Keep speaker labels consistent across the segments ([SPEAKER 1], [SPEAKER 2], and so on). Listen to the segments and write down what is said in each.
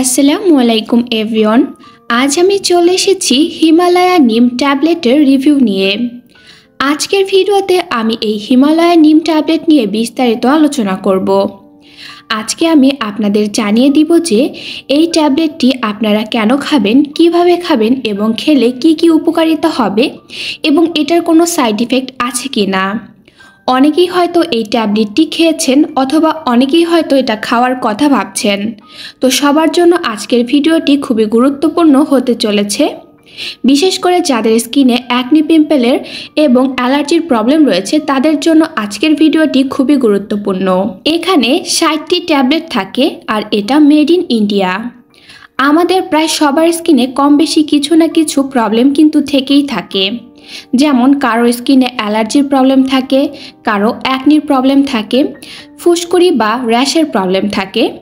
[SPEAKER 1] আসসালামু আলাইকুম, এভরিওয়ান। আজ আমি চলে এসেছি হিমালয়া নিম ট্যাবলেটের রিভিউ নিয়ে। আজকের ভিডিওতে আমি এই হিমালয়া নিম ট্যাবলেট নিয়ে বিস্তারিত আলোচনা করব। আজকে আমি আপনাদের জানিয়ে দিব যে, এই ট্যাবলেটটি আপনারা কেন খাবেন, কীভাবে খাবেন এবং খেলে কি কি উপকারিতা হবে এবং এটার কোনো সাইড ইফেক্ট আছে কি না অনেকেই হয়তো এই ট্যাবলেটটি খেয়েছেন অথবা অনেকেই হয়তো এটা খাওয়ার কথা ভাবছেন। তো সবার জন্য আজকের ভিডিওটি খুবই গুরুত্বপূর্ণ হতে চলেছে। বিশেষ করে যাদের স্কিনে অ্যাকনি পিম্পলের এবং অ্যালার্জির প্রবলেম রয়েছে, তাদের জন্য আজকের ভিডিওটি খুবই গুরুত্বপূর্ণ। এখানে ষাটটি ট্যাবলেট থাকে আর এটা মেড ইন ইন্ডিয়া আমাদের প্রায় সবার স্কিনে কম বেশি কিছু না কিছু প্রবলেম কিন্তু থেকেই থাকে। যেমন কারও স্কিনে অ্যালার্জির প্রবলেম থাকে, কারও অ্যাকনির প্রবলেম থাকে, ফুসকুড়ি বা র্যাশের প্রবলেম থাকে।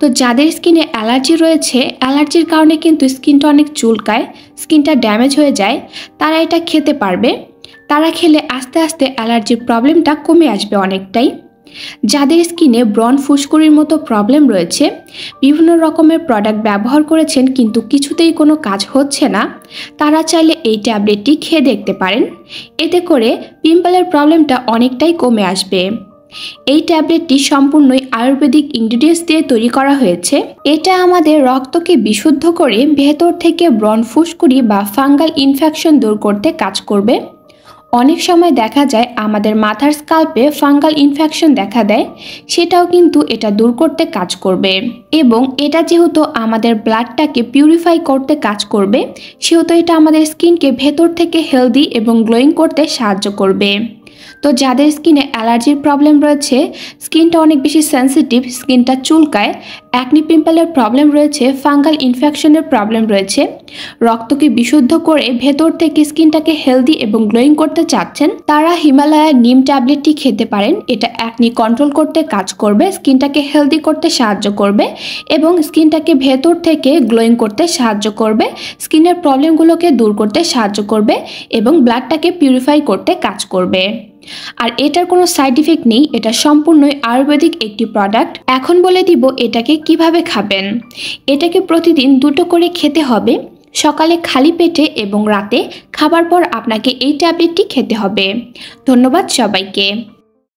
[SPEAKER 1] তো যাদের স্কিনে অ্যালার্জি রয়েছে, অ্যালার্জির কারণে কিন্তু স্কিনটা অনেক চুলকায়, স্কিনটা ড্যামেজ হয়ে যায়, তারা এটা খেতে পারবে। তারা খেলে আস্তে আস্তে অ্যালার্জির প্রবলেমটা কমে আসবে অনেকটাই। যাদের স্কিনে ব্রন ফুসকুড়ির মতো প্রবলেম রয়েছে, বিভিন্ন রকমের প্রোডাক্ট ব্যবহার করেছেন কিন্তু কিছুতেই কোনো কাজ হচ্ছে না, তারা চাইলে এই ট্যাবলেটটি খেয়ে দেখতে পারেন। এতে করে পিম্পলের প্রবলেমটা অনেকটাই কমে আসবে। এই ট্যাবলেটটি সম্পূর্ণই আয়ুর্বেদিক ইনগ্রিডিয়েন্টস দিয়ে তৈরি করা হয়েছে। এটা আমাদের রক্তকে বিশুদ্ধ করে ভেতর থেকে ব্রন ফুসকুড়ি বা ফাঙ্গাল ইনফেকশন দূর করতে কাজ করবে। অনেক সময় দেখা যায় আমাদের মাথার স্কাল্পে ফাঙ্গাল ইনফেকশন দেখা দেয়, সেটাও কিন্তু এটা দূর করতে কাজ করবে। এবং এটা যেহেতু আমাদের ব্লাডটাকে পিউরিফাই করতে কাজ করবে, সেহেতু এটা আমাদের স্কিনকে ভেতর থেকে হেলদি এবং গ্লোয়িং করতে সাহায্য করবে। তো যাদের স্কিনে অ্যালার্জির প্রবলেম রয়েছে, স্কিনটা অনেক বেশি সেন্সিটিভ স্কিনটা চুলকায় অ্যাকনি পিম্পলের প্রবলেম রয়েছে ফাঙ্গাল ইনফেকশনের প্রবলেম রয়েছে, রক্তকে বিশুদ্ধ করে ভেতর থেকে স্কিনটাকে হেলদি এবং গ্লোয়িং করতে চাচ্ছেন, তারা হিমালয়ার নিম ট্যাবলেটটি খেতে পারেন। এটা অ্যাকনি কন্ট্রোল করতে কাজ করবে, স্কিনটাকে হেলদি করতে সাহায্য করবে এবং স্কিনটাকে ভেতর থেকে গ্লোয়িং করতে সাহায্য করবে, স্কিনের প্রবলেমগুলোকে দূর করতে সাহায্য করবে এবং ব্লাডটাকে পিউরিফাই করতে কাজ করবে। আর এটার কোনো সাইড ইফেক্ট নেই, এটা সম্পূর্ণই আয়ুর্বেদিক একটি প্রোডাক্ট এখন বলে দিব এটাকে কীভাবে খাবেন। এটাকে প্রতিদিন দুটো করে খেতে হবে, সকালে খালি পেটে এবং রাতে। খাবার পর আপনাকে এই ট্যাবলেটটি খেতে হবে। ধন্যবাদ সবাইকে।